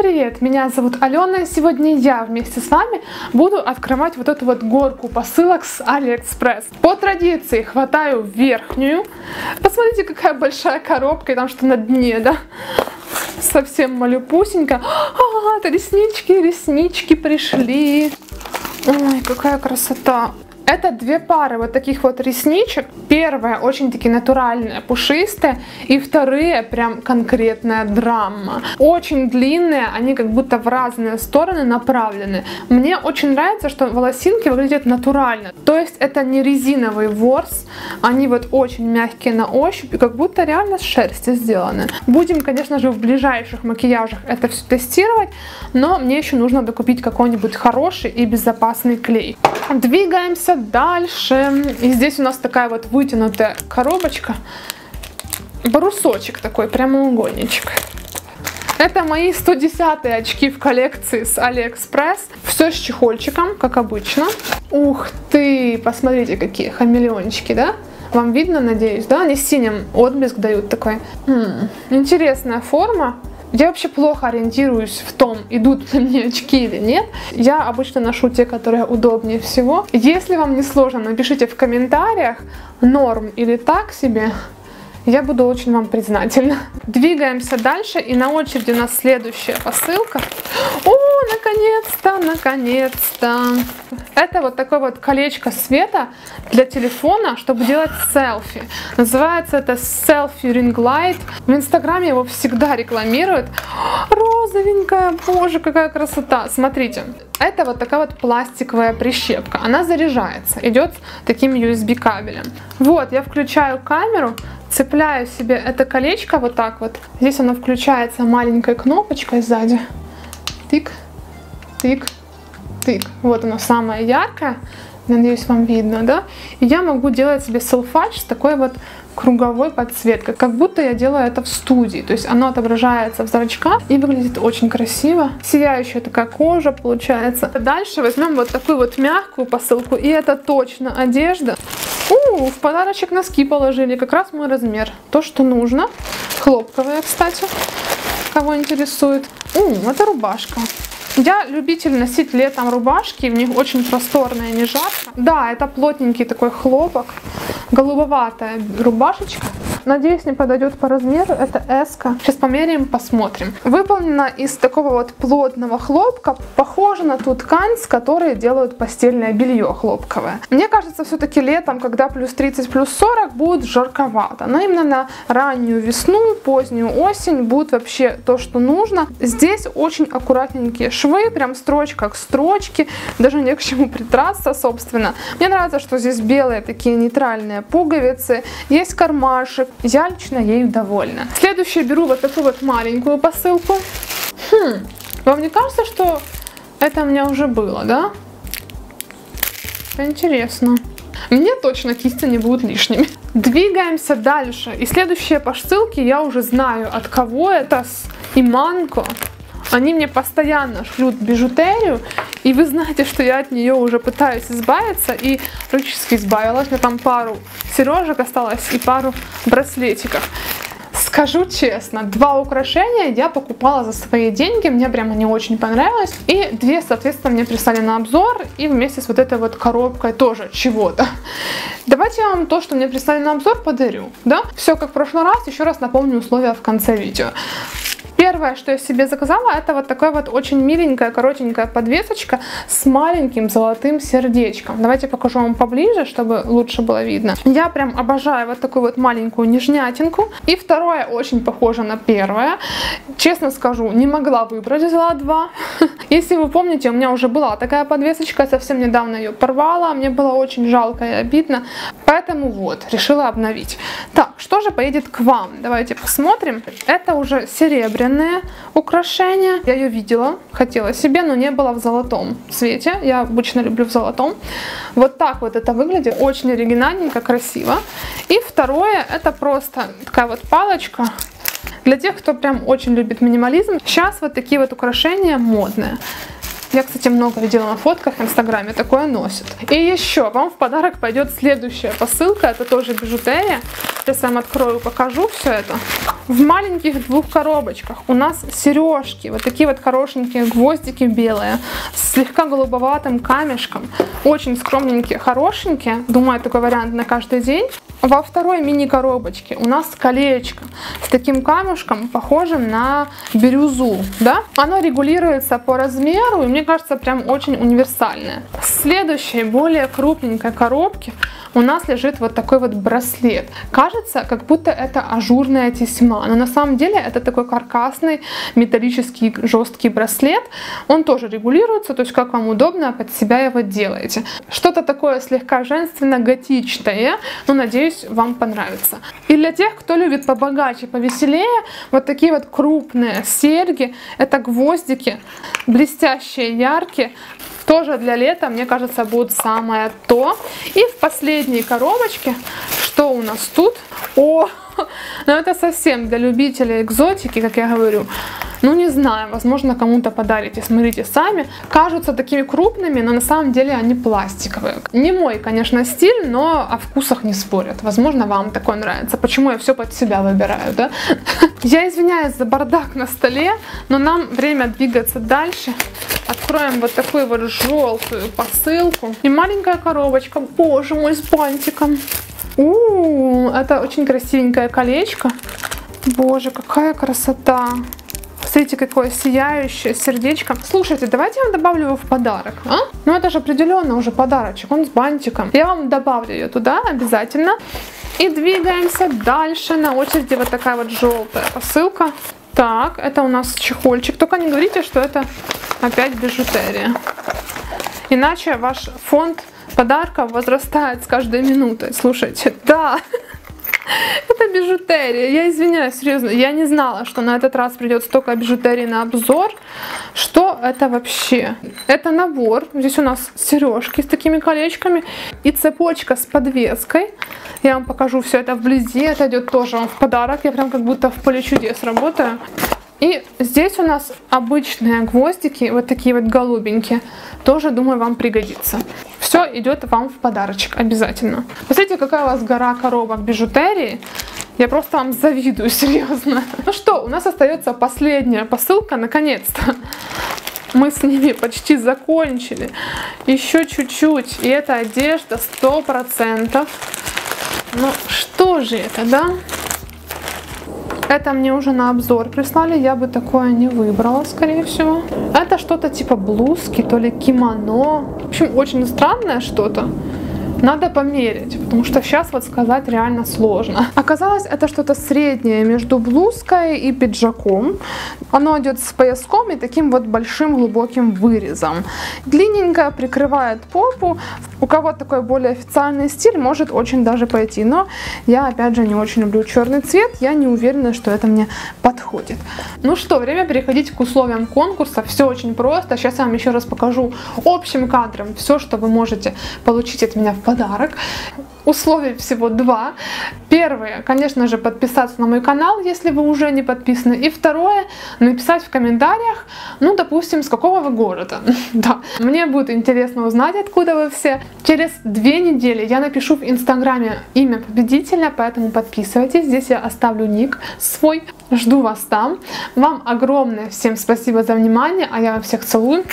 привет! Меня зовут Алена, сегодня я вместе с вами буду открывать вот эту вот горку посылок с Алиэкспресс. По традиции хватаю верхнюю. Посмотрите, какая большая коробка, и там что на дне, да? Совсем малюпусенько. А, это реснички, реснички пришли. Ой, какая красота. Это две пары вот таких вот ресничек. Первая очень такие натуральные, пушистые. И вторые прям конкретная драма. Очень длинные, они как будто в разные стороны направлены. Мне очень нравится, что волосинки выглядят натурально. То есть это не резиновый ворс. Они вот очень мягкие на ощупь и как будто реально с шерсти сделаны. Будем, конечно же, в ближайших макияжах это все тестировать. Но мне еще нужно докупить какой-нибудь хороший и безопасный клей. Двигаемся дальше. И здесь у нас такая вот вытянутая коробочка. Брусочек такой, прямоугольничек. Это мои 110 очки в коллекции с Алиэкспресс. Все с чехольчиком, как обычно. Ух ты, посмотрите, какие хамелеончики, да? Вам видно, надеюсь, да? Они синим отблеск дают такой. М-м, интересная форма. Я вообще плохо ориентируюсь в том, идут на мне очки или нет. Я обычно ношу те, которые удобнее всего. Если вам не сложно, напишите в комментариях, норм или так себе. Я буду очень вам признательна. Двигаемся дальше, и на очереди у нас следующая посылка. О, наконец-то, наконец-то. Это вот такое вот колечко света для телефона, чтобы делать селфи. Называется это Selfie Ring Light. В инстаграме его всегда рекламируют. Розовенькая, боже, какая красота. Смотрите, это вот такая вот пластиковая прищепка. Она заряжается, идет таким USB кабелем. Вот, я включаю камеру, цепляю себе это колечко вот так вот. Здесь оно включается маленькой кнопочкой сзади. Тык, тык, тык. Вот оно самое яркое. Надеюсь, вам видно, да? И я могу делать себе селфач с такой вот круговой подсветкой, как будто я делаю это в студии. То есть оно отображается в зрачках и выглядит очень красиво. Сияющая такая кожа получается. Дальше возьмем вот такую вот мягкую посылку, и это точно одежда. У, в подарочек носки положили, как раз мой размер. То, что нужно. Хлопковые, кстати, кого интересует. У, это рубашка. Я любитель носить летом рубашки, в них очень просторная, не жарко. Да, это плотненький такой хлопок, голубоватая рубашечка. Надеюсь, не подойдет по размеру. Это S. -ка. Сейчас померяем, посмотрим. Выполнена из такого вот плотного хлопка. Похоже на ту ткань, с которой делают постельное белье хлопковое. Мне кажется, все-таки летом, когда плюс 30, плюс 40, будет жарковато. Но именно на раннюю весну, позднюю осень будет вообще то, что нужно. Здесь очень аккуратненькие швы, прям строчка к строчке. Даже не к чему притраться, собственно. Мне нравится, что здесь белые такие нейтральные пуговицы. Есть кармашек. Я лично ею довольна. Следующее беру вот такую вот маленькую посылку. Хм, вам не кажется, что это у меня уже было, да? Интересно. Мне точно кисти не будут лишними. Двигаемся дальше. И следующие посылки я уже знаю, от кого это с Иманко. Они мне постоянно шлют бижутерию, и вы знаете, что я от нее уже пытаюсь избавиться, и практически избавилась. У меня там пару сережек осталось и пару браслетиков. Скажу честно, два украшения я покупала за свои деньги, мне прям они очень понравились. И две, соответственно, мне прислали на обзор, и вместе с вот этой вот коробкой тоже чего-то. Давайте я вам то, что мне прислали на обзор, подарю, да? Все как в прошлый раз, еще раз напомню условия в конце видео. Первое, что я себе заказала, это вот такая вот очень миленькая, коротенькая подвесочка с маленьким золотым сердечком. Давайте покажу вам поближе, чтобы лучше было видно. Я прям обожаю вот такую вот маленькую нежнятинку. И второе очень похоже на первое. Честно скажу, не могла выбрать, взяла два. Если вы помните, у меня уже была такая подвесочка, совсем недавно ее порвала, мне было очень жалко и обидно. Поэтому вот, решила обновить. Так, что же поедет к вам? Давайте посмотрим. Это уже серебряное украшение. Я ее видела, хотела себе, но не было в золотом цвете. Я обычно люблю в золотом. Вот так вот это выглядит. Очень оригинальненько, красиво. И второе, это просто такая вот палочка. Для тех, кто прям очень любит минимализм. Сейчас вот такие вот украшения модные. Я, кстати, много видела на фотках в Инстаграме, такое носит. И еще вам в подарок пойдет следующая посылка, это тоже бижутерия. Сейчас я вам открою, покажу все это. В маленьких двух коробочках у нас сережки, вот такие вот хорошенькие гвоздики белые, с слегка голубоватым камешком. Очень скромненькие, хорошенькие. Думаю, такой вариант на каждый день. Во второй мини-коробочке у нас колечко с таким камушком, похожим на бирюзу. Да? Оно регулируется по размеру и мне кажется прям очень универсальное. В следующей, более крупненькой коробке у нас лежит вот такой вот браслет. Кажется, как будто это ажурная тесьма, но на самом деле это такой каркасный металлический жесткий браслет. Он тоже регулируется, то есть как вам удобно, под себя его делаете. Что-то такое слегка женственно-готичное, но надеюсь, вам понравится. И для тех, кто любит побогаче, повеселее, вот такие вот крупные серьги, это гвоздики, блестящие, яркие, тоже для лета, мне кажется, будет самое то. И в последней коробочке, что у нас тут? О, ну это совсем для любителей экзотики, как я говорю. Ну не знаю, возможно кому-то подарите, смотрите сами. Кажутся такими крупными, но на самом деле они пластиковые. Не мой, конечно, стиль, но о вкусах не спорят. Возможно вам такое нравится. Почему я все под себя выбираю, да? Я извиняюсь за бардак на столе, но нам время двигаться дальше. Откроем вот такую вот желтую посылку. И маленькая коробочка, боже мой, с бантиком. У, это очень красивенькое колечко. Боже, какая красота. Смотрите, какое сияющее сердечко. Слушайте, давайте я вам добавлю его в подарок. А? Ну это же определенно уже подарочек, он с бантиком. Я вам добавлю ее туда обязательно. И двигаемся дальше. На очереди вот такая вот желтая посылка. Так, это у нас чехольчик. Только не говорите, что это опять бижутерия. Иначе ваш фонд подарков возрастает с каждой минутой. Слушайте, да. Это бижутерия. Я извиняюсь, серьезно. Я не знала, что на этот раз придет столько бижутерии на обзор. Что это вообще? Это набор. Здесь у нас сережки с такими колечками и цепочка с подвеской. Я вам покажу все это вблизи. Это идет тоже в подарок. Я прям как будто в поле чудес работаю. И здесь у нас обычные гвоздики, вот такие вот голубенькие. Тоже, думаю, вам пригодится. Все идет вам в подарочек обязательно. Посмотрите, какая у вас гора коробок бижутерии. Я просто вам завидую, серьезно. Ну что, у нас остается последняя посылка, наконец-то. Мы с ними почти закончили. Еще чуть-чуть. И это одежда 100%. Ну, что же это, да? Это мне уже на обзор прислали, я бы такое не выбрала, скорее всего. Это что-то типа блузки, то ли кимоно. В общем, очень странное что-то. Надо померить, потому что сейчас вот сказать реально сложно. Оказалось, это что-то среднее между блузкой и пиджаком. Оно идет с пояском и таким вот большим глубоким вырезом. Длинненькое, прикрывает попу. У кого такой более официальный стиль, может очень даже пойти. Но я, опять же, не очень люблю черный цвет. Я не уверена, что это мне подходит. Ну что, время переходить к условиям конкурса. Все очень просто. Сейчас я вам еще раз покажу общим кадром все, что вы можете получить от меня в подарок. Условий всего два. Первое, конечно же, подписаться на мой канал, если вы уже не подписаны. И второе, написать в комментариях, ну, допустим, с какого вы города. да. Мне будет интересно узнать, откуда вы все. Через две недели я напишу в инстаграме имя победителя, поэтому подписывайтесь. Здесь я оставлю ник свой. Жду вас там. Вам огромное всем спасибо за внимание, а я всех целую.